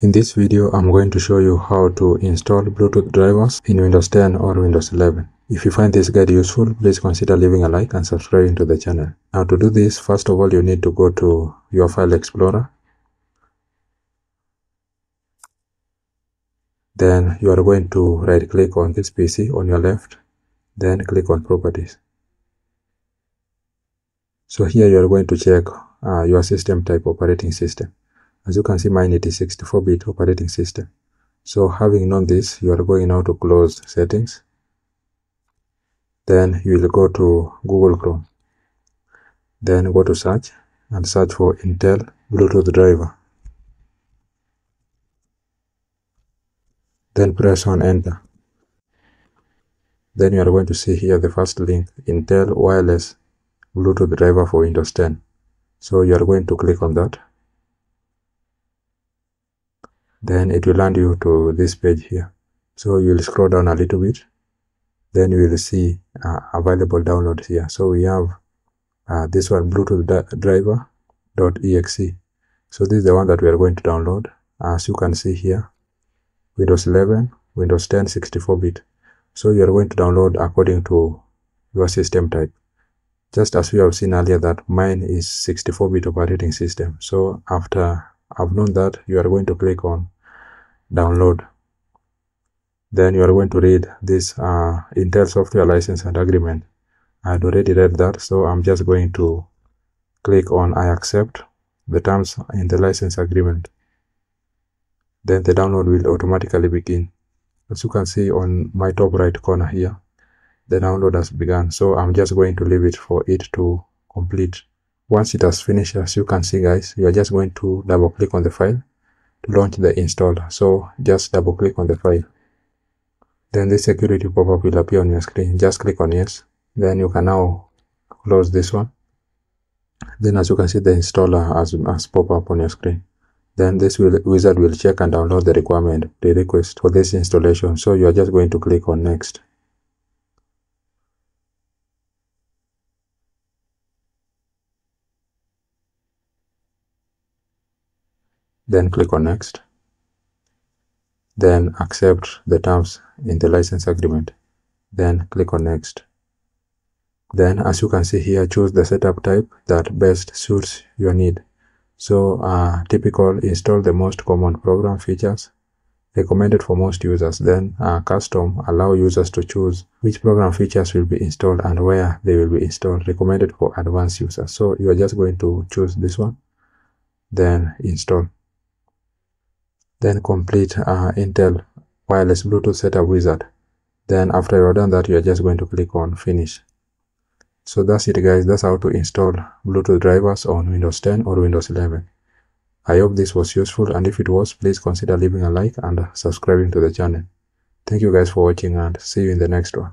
In this video, I'm going to show you how to install Bluetooth drivers in Windows 10 or Windows 11. If you find this guide useful, please consider leaving a like and subscribing to the channel. Now to do this, first of all, you need to go to your file explorer. Then you are going to right click on this PC on your left, then click on properties. So here you are going to check uh, your system type operating system. As you can see, mine it is 64-bit operating system. So having known this, you are going now to close settings. Then you will go to Google Chrome. Then go to search and search for Intel Bluetooth driver. Then press on enter. Then you are going to see here the first link, Intel Wireless Bluetooth driver for Windows 10. So you are going to click on that then it will land you to this page here. So you will scroll down a little bit. Then you will see uh, available downloads here. So we have uh, this one bluetooth driver.exe so this is the one that we are going to download. As you can see here windows 11 windows 10 64-bit so you are going to download according to your system type. Just as we have seen earlier that mine is 64-bit operating system. So after I've known that you are going to click on download. Then you are going to read this uh, Intel software license and agreement. I had already read that so I'm just going to click on I accept the terms in the license agreement. Then the download will automatically begin. As you can see on my top right corner here the download has begun so I'm just going to leave it for it to complete once it has finished, as you can see guys, you are just going to double click on the file to launch the installer. So just double click on the file. Then the security pop-up will appear on your screen. Just click on yes. Then you can now close this one. Then as you can see the installer has, has pop up on your screen. Then this will, wizard will check and download the requirement, the request for this installation. So you are just going to click on next. Then click on next. Then accept the terms in the license agreement. Then click on next. Then as you can see here choose the setup type that best suits your need. So uh, typical install the most common program features recommended for most users. Then uh, custom allow users to choose which program features will be installed and where they will be installed recommended for advanced users. So you are just going to choose this one. Then install then complete uh, Intel wireless Bluetooth setup wizard. Then after you're done that, you're just going to click on finish. So that's it guys, that's how to install Bluetooth drivers on Windows 10 or Windows 11. I hope this was useful and if it was, please consider leaving a like and subscribing to the channel. Thank you guys for watching and see you in the next one.